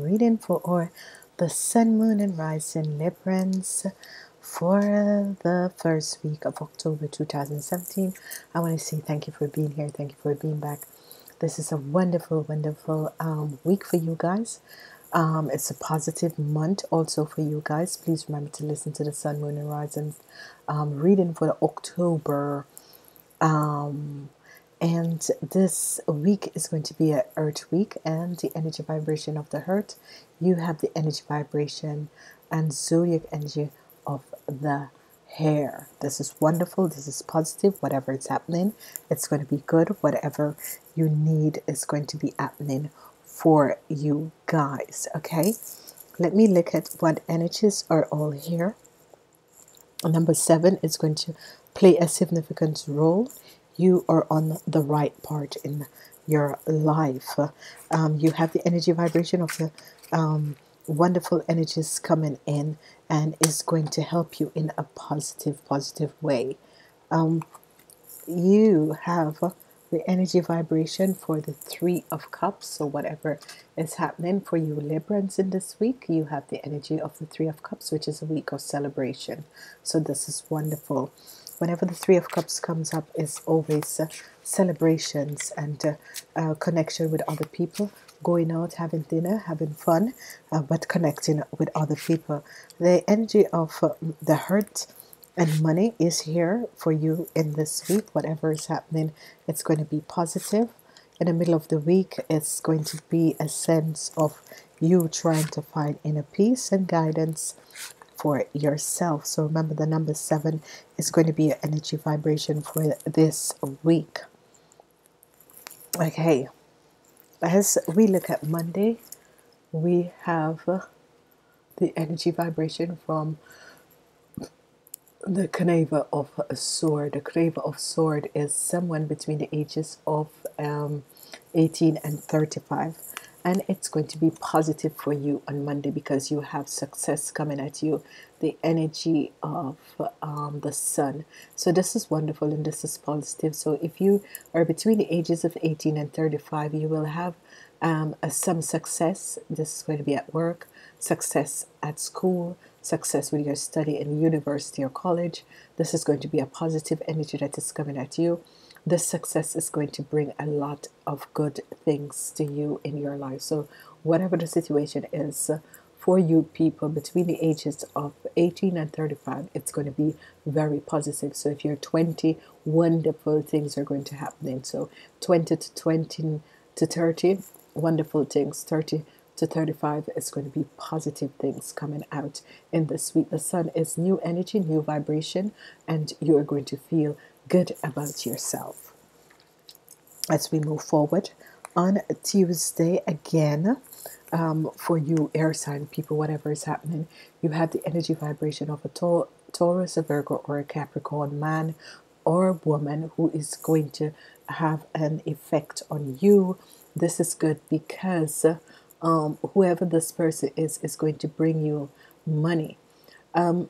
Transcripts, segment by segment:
reading for the sun, moon, and rising Librans for the first week of October 2017. I want to say thank you for being here. Thank you for being back. This is a wonderful, wonderful um, week for you guys. Um, it's a positive month also for you guys. Please remember to listen to the sun, moon, and rising um, reading for the October. Um, and this week is going to be a earth week and the energy vibration of the earth. You have the energy vibration and zodiac energy of the hair. This is wonderful. This is positive. Whatever is happening it's going to be good. Whatever you need is going to be happening for you guys okay? Let me look at what energies are all here. Number seven is going to play a significant role you are on the right part in your life. Um, you have the energy vibration of the um, wonderful energies coming in and is going to help you in a positive, positive way. Um, you have the energy vibration for the Three of Cups. So, whatever is happening for you, Librans, in this week, you have the energy of the Three of Cups, which is a week of celebration. So, this is wonderful whenever the Three of Cups comes up, is always uh, celebrations and uh, uh, connection with other people, going out, having dinner, having fun, uh, but connecting with other people. The energy of uh, the hurt and money is here for you in this week. Whatever is happening, it's going to be positive. In the middle of the week, it's going to be a sense of you trying to find inner peace and guidance for yourself. So remember, the number seven is going to be your energy vibration for this week. Okay, as we look at Monday, we have the energy vibration from the Knave of a Sword. The Knave of Sword is someone between the ages of um, 18 and 35 and it's going to be positive for you on Monday because you have success coming at you, the energy of um, the sun. So, this is wonderful and this is positive. So, if you are between the ages of 18 and 35, you will have um, a, some success. This is going to be at work, success at school, success with your study in university or college. This is going to be a positive energy that is coming at you this success is going to bring a lot of good things to you in your life. So, whatever the situation is for you people between the ages of 18 and 35, it's going to be very positive. So, if you're 20, wonderful things are going to happen. So, 20 to 20 to 30, wonderful things. 30 to 35 is going to be positive things coming out in this week. The sun is new energy, new vibration, and you are going to feel good about yourself. As we move forward on Tuesday again, um, for you air sign people, whatever is happening, you have the energy vibration of a Taurus, a Virgo, or a Capricorn man or woman who is going to have an effect on you. This is good because um, whoever this person is is going to bring you money. Um,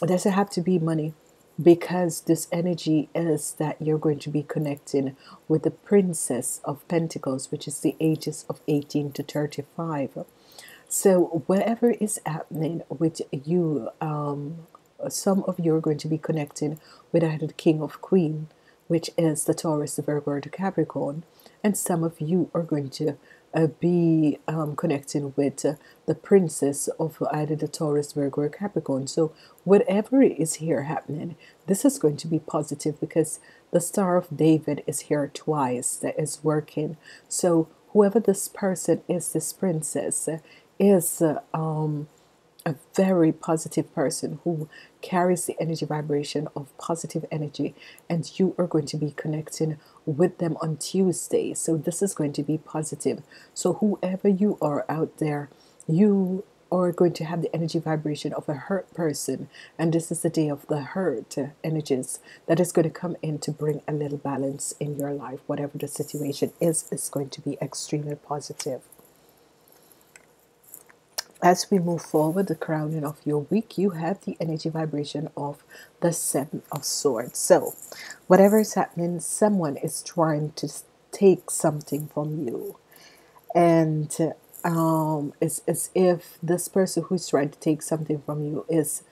doesn't have to be money because this energy is that you're going to be connecting with the Princess of Pentacles, which is the ages of 18 to 35. So, whatever is happening with you, um, some of you are going to be connecting with either the King of Queen, which is the Taurus, the Virgo, or the Capricorn, and some of you are going to uh, be um, connecting with uh, the princess of either the Taurus, Virgo, or Capricorn. So, whatever is here happening, this is going to be positive because the Star of David is here twice, that is working. So, whoever this person is, this princess, is uh, um, a very positive person who carries the energy vibration of positive energy, and you are going to be connecting with them on Tuesday. So, this is going to be positive. So, whoever you are out there, you are going to have the energy vibration of a hurt person, and this is the day of the hurt energies that is going to come in to bring a little balance in your life. Whatever the situation is, is going to be extremely positive as we move forward, the crowning of your week, you have the energy vibration of the Seven of Swords. So, whatever is happening, someone is trying to take something from you. And um, it's as if this person who's trying to take something from you is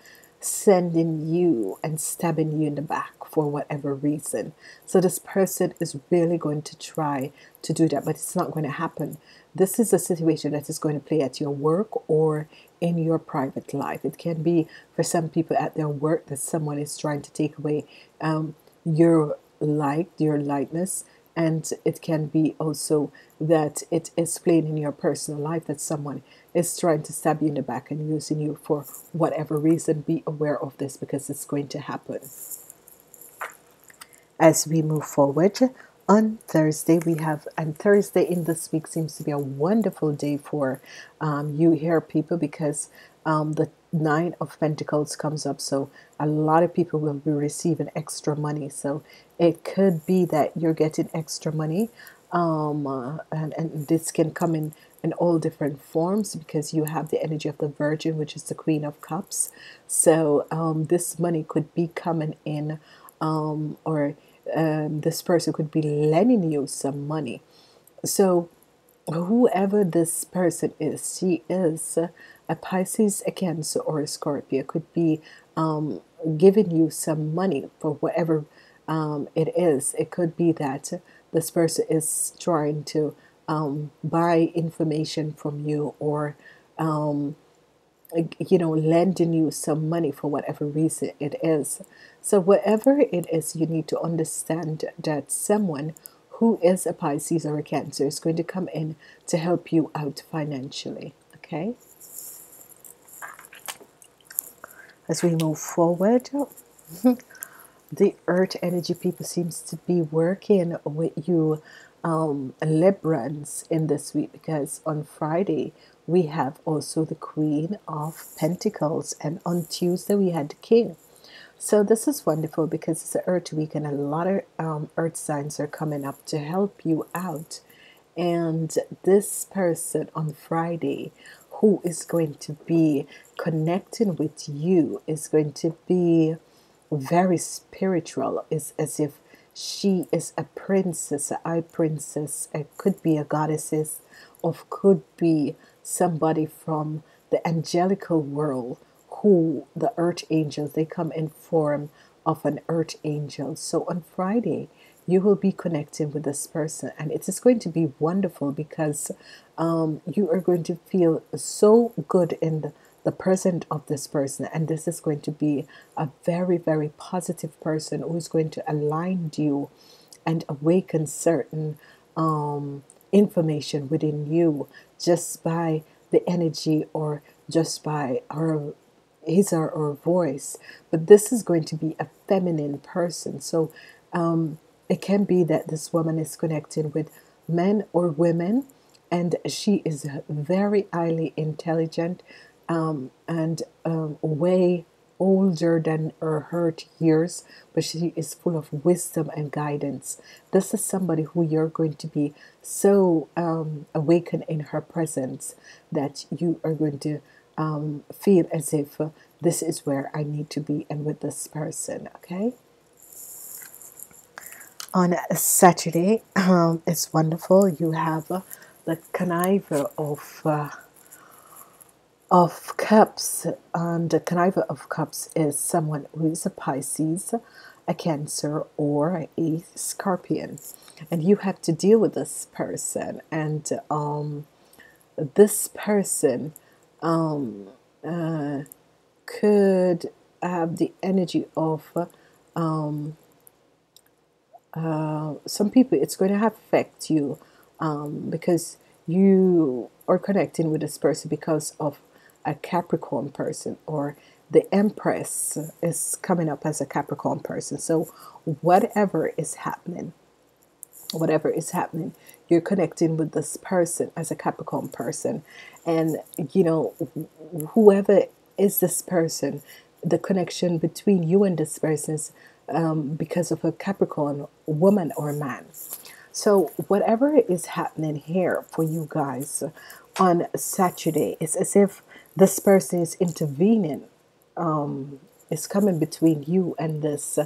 sending you and stabbing you in the back for whatever reason. So this person is really going to try to do that, but it's not going to happen. This is a situation that is going to play at your work or in your private life. It can be for some people at their work that someone is trying to take away um, your light, your lightness, and it can be also that it is playing in your personal life that someone is trying to stab you in the back and using you for whatever reason. Be aware of this because it's going to happen. As we move forward, on Thursday we have and Thursday in this week seems to be a wonderful day for um, you here people because um, the nine of pentacles comes up. So a lot of people will be receiving extra money. So it could be that you're getting extra money um, uh, and, and this can come in in all different forms because you have the energy of the virgin which is the queen of cups. So um, this money could be coming in um, or um, this person could be lending you some money. So, whoever this person is, she is a Pisces, a Cancer, or a Scorpio, could be um, giving you some money for whatever um, it is. It could be that this person is trying to um, buy information from you or um, you know, lending you some money for whatever reason it is. So, whatever it is, you need to understand that someone who is a Pisces or a Cancer is going to come in to help you out financially. Okay. As we move forward, the earth energy people seems to be working with you um, Librans in this week because on Friday we have also the Queen of Pentacles, and on Tuesday we had the King. So this is wonderful because it's an Earth week, and a lot of um, Earth signs are coming up to help you out. And this person on Friday who is going to be connecting with you is going to be very spiritual. Is as if she is a princess, a high princess. It could be a goddesses, or could be somebody from the angelical world who the earth angels they come in form of an earth angel. So on friday you will be connecting with this person and it is going to be wonderful because um, you are going to feel so good in the, the present of this person and this is going to be a very very positive person who is going to align you and awaken certain um, information within you just by the energy or just by her his or her voice. But this is going to be a feminine person. So um, it can be that this woman is connected with men or women and she is very highly intelligent um, and um, way older than her hurt years, but she is full of wisdom and guidance. This is somebody who you're going to be so um, awakened in her presence that you are going to um, feel as if uh, this is where I need to be and with this person, okay? On Saturday, um, it's wonderful. You have uh, the conniver of. Uh, of Cups, and the Conniver of Cups is someone who is a Pisces, a Cancer, or a Scorpion, and you have to deal with this person. And um, this person um, uh, could have the energy of um, uh, some people. It's going to affect you um, because you are connecting with this person because of a Capricorn person or the Empress is coming up as a Capricorn person. So, whatever is happening, whatever is happening, you're connecting with this person as a Capricorn person. And, you know, whoever is this person, the connection between you and this person is um, because of a Capricorn woman or man. So, whatever is happening here for you guys on Saturday, it's as if this person is intervening, um, is coming between you and this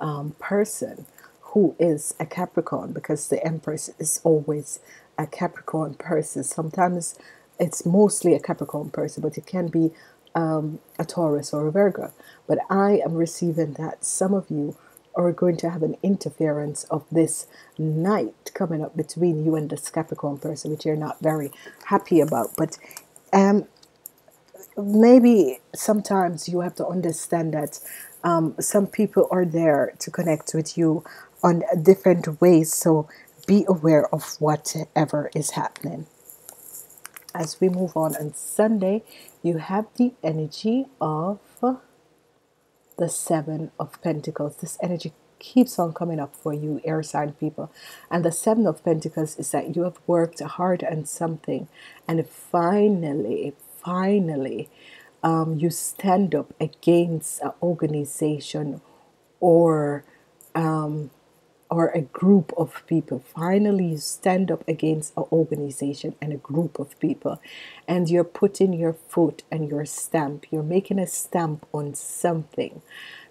um, person who is a Capricorn because the Empress is always a Capricorn person. Sometimes it's mostly a Capricorn person, but it can be um, a Taurus or a Virgo. But I am receiving that some of you are going to have an interference of this knight coming up between you and this Capricorn person, which you're not very happy about. But um, maybe sometimes you have to understand that um, some people are there to connect with you on different ways. So be aware of whatever is happening. As we move on on Sunday, you have the energy of the Seven of Pentacles. This energy keeps on coming up for you, air sign people. And the Seven of Pentacles is that you have worked hard on something, and finally, finally, um, you stand up against an organization or um, or a group of people. Finally, you stand up against an organization and a group of people, and you're putting your foot and your stamp. You're making a stamp on something.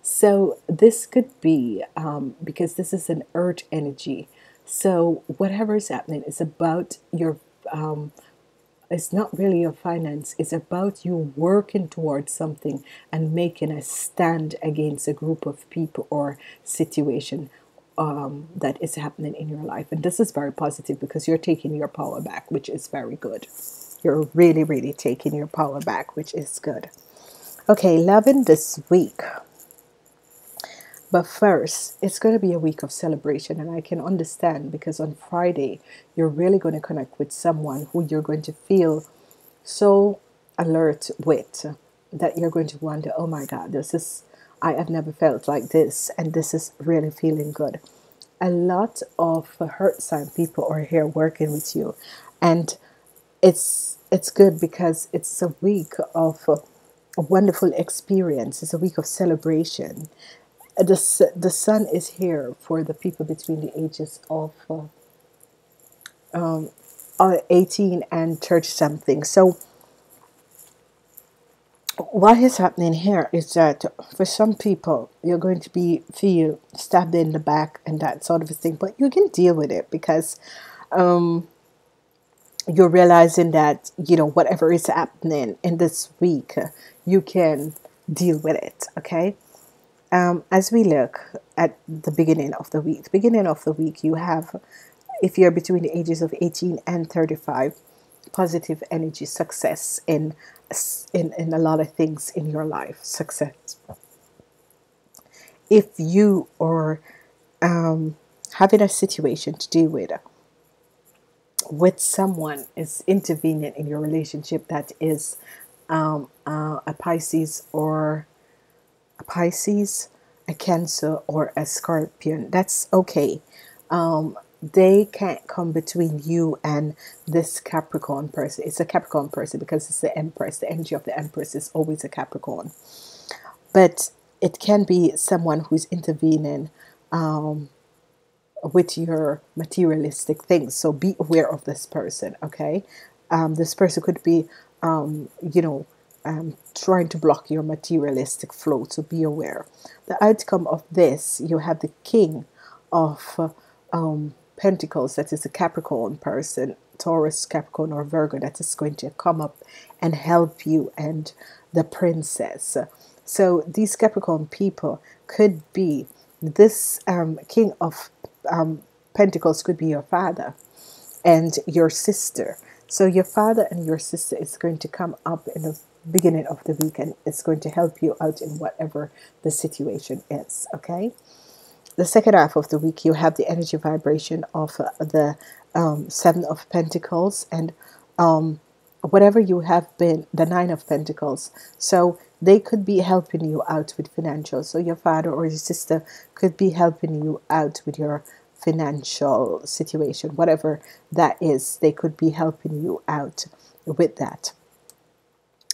So, this could be um, because this is an earth energy. So, whatever is happening is about your. Um, it's not really your finance, it's about you working towards something and making a stand against a group of people or situation um, that is happening in your life. And this is very positive because you're taking your power back, which is very good. You're really, really taking your power back, which is good. Okay, loving this week. But first, it's going to be a week of celebration, and I can understand because on Friday, you're really going to connect with someone who you're going to feel so alert with that you're going to wonder, oh my God, this is I have never felt like this, and this is really feeling good. A lot of hurt sign people are here working with you, and it's it's good because it's a week of a wonderful experience. It's a week of celebration. The the sun is here for the people between the ages of um, uh, 18 and 30 something. So what is happening here is that for some people you're going to be feel stabbed in the back and that sort of a thing but you can deal with it because um, you're realizing that you know whatever is happening in this week you can deal with it okay? Um, as we look at the beginning of the week the beginning of the week you have if you're between the ages of 18 and 35 positive energy success in in, in a lot of things in your life success if you are um, having a situation to deal with with someone is intervening in your relationship that is um, uh, a Pisces or a Pisces, a Cancer, or a Scorpion. That's okay. Um, they can't come between you and this Capricorn person. It's a Capricorn person because it's the Empress. The energy of the Empress is always a Capricorn. But it can be someone who's intervening um, with your materialistic things. So be aware of this person, okay? Um, this person could be, um, you know, um, trying to block your materialistic flow. So be aware. The outcome of this, you have the King of um, Pentacles, that is a Capricorn person, Taurus, Capricorn, or Virgo, that is going to come up and help you, and the Princess. So these Capricorn people could be this um, King of um, Pentacles could be your father and your sister. So your father and your sister is going to come up in the beginning of the week and it's going to help you out in whatever the situation is. Okay the second half of the week, you have the energy vibration of uh, the um, Seven of Pentacles and um, whatever you have been, the Nine of Pentacles. So they could be helping you out with financial. So your father or your sister could be helping you out with your financial situation, whatever that is. They could be helping you out with that.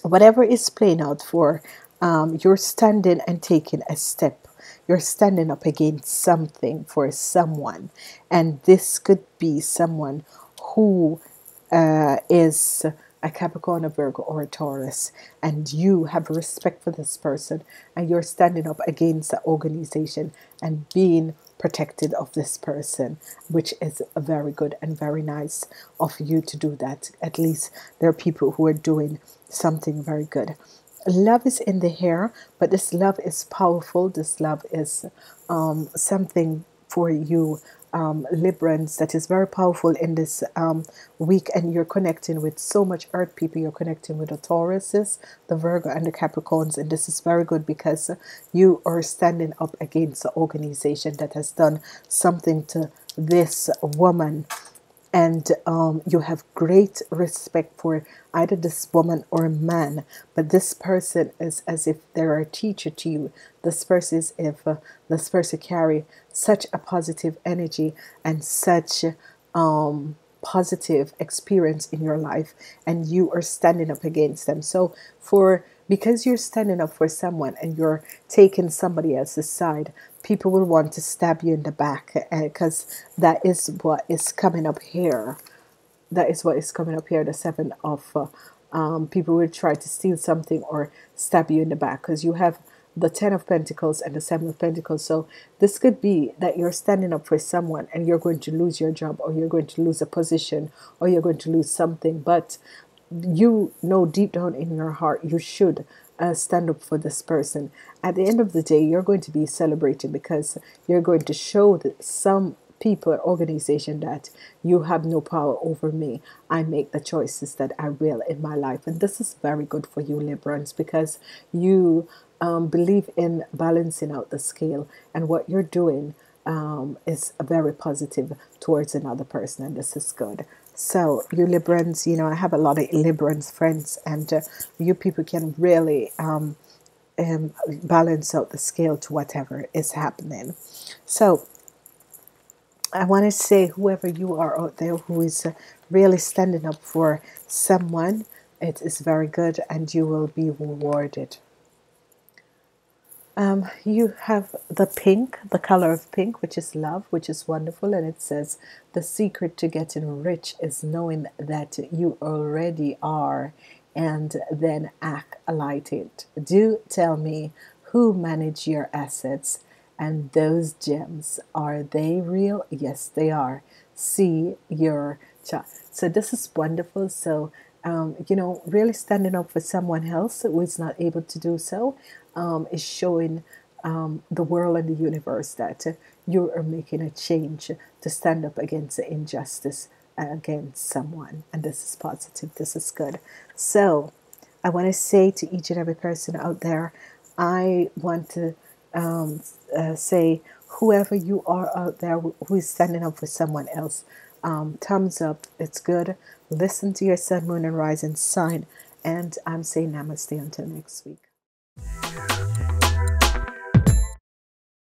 Whatever is playing out for, um, you're standing and taking a step you're standing up against something for someone, and this could be someone who uh, is a Capricorn, a Virgo, or a Taurus, and you have respect for this person and you're standing up against the organization and being protected of this person, which is very good and very nice of you to do that. At least there are people who are doing something very good. Love is in the air, but this love is powerful. This love is um, something for you um, Librans that is very powerful in this um, week, and you're connecting with so much Earth people. You're connecting with the Tauruses, the Virgo, and the Capricorns, and this is very good because you are standing up against the organization that has done something to this woman and um, you have great respect for either this woman or man but this person is as if they're a teacher to you. This person is if uh, this person carry such a positive energy and such um, positive experience in your life and you are standing up against them. So for because you're standing up for someone and you're taking somebody else's side people will want to stab you in the back because uh, that is what is coming up here. That is what is coming up here. The seven of uh, um, people will try to steal something or stab you in the back because you have the ten of Pentacles and the seven of Pentacles. So this could be that you're standing up for someone and you're going to lose your job or you're going to lose a position or you're going to lose something. But you know deep down in your heart you should uh, stand up for this person. At the end of the day, you're going to be celebrated because you're going to show that some people or organization that you have no power over me. I make the choices that I will in my life. And this is very good for you, Librans, because you um, believe in balancing out the scale and what you're doing um, is very positive towards another person, and this is good. So, you Librans, you know, I have a lot of Librans friends, and uh, you people can really um, um, balance out the scale to whatever is happening. So, I want to say, whoever you are out there who is uh, really standing up for someone, it is very good, and you will be rewarded. Um, you have the pink, the color of pink, which is love, which is wonderful. And it says, The secret to getting rich is knowing that you already are and then act like it. Do tell me who manage your assets and those gems. Are they real? Yes, they are. See your chart. So, this is wonderful. So, um, you know, really standing up for someone else who is not able to do so um, is showing um, the world and the universe that you are making a change to stand up against the injustice against someone. And this is positive, this is good. So, I want to say to each and every person out there, I want to um, uh, say, whoever you are out there who is standing up for someone else, um, thumbs up, it's good. Listen to your sun, moon, and rising sign. And I'm saying namaste until next week.